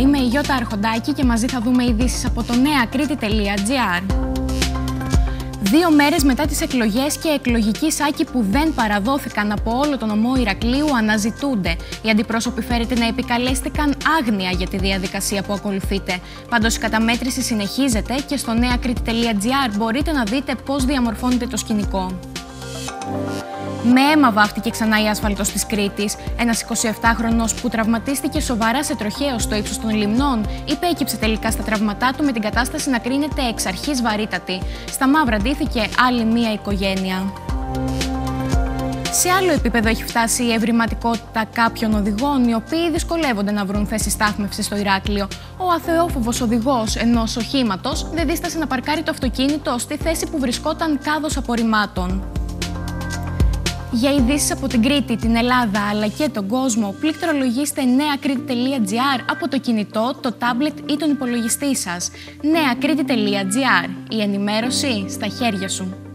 είμαι η Γιώτα Αρχοντάκη και μαζί θα δούμε ειδήσεις από το νεακρήτη.gr. Δύο μέρες μετά τις εκλογές και εκλογικοί σάκοι που δεν παραδόθηκαν από όλο τον ομό Ηρακλείου αναζητούνται. Οι αντιπρόσωποι φέρεται να επικαλέστηκαν άγνοια για τη διαδικασία που ακολουθείται. Πάντως η καταμέτρηση συνεχίζεται και στο νεακρήτη.gr μπορείτε να δείτε πώς διαμορφώνεται το σκηνικό. Με αίμα βάφτηκε ξανά η άσφαλτος της Κρήτης. Ένας 27χρονο που τραυματίστηκε σοβαρά σε τροχαίο στο ύψος των λιμνών, υπέκυψε τελικά στα τραυματά του με την κατάσταση να κρίνεται εξ αρχής βαρύτατη. Στα μαύρα ντύθηκε άλλη μία οικογένεια. Σε άλλο επίπεδο έχει φτάσει η ευρηματικότητα κάποιων οδηγών, οι οποίοι δυσκολεύονται να βρουν θέση στάθμευση στο Ηράκλειο. Ο αθεόφοβος οδηγός ενός οχήματος δεν δίστασε να παρκάρει το αυτοκίνητο στη θέση που βρισκόταν κάδος απορριμμάτων. Για ειδήσεις από την Κρήτη, την Ελλάδα αλλά και τον κόσμο, πληκτρολογήστε νεακρήτη.gr από το κινητό, το τάμπλετ ή τον υπολογιστή σας. νεακρήτη.gr. Η ενημέρωση στα χέρια σου.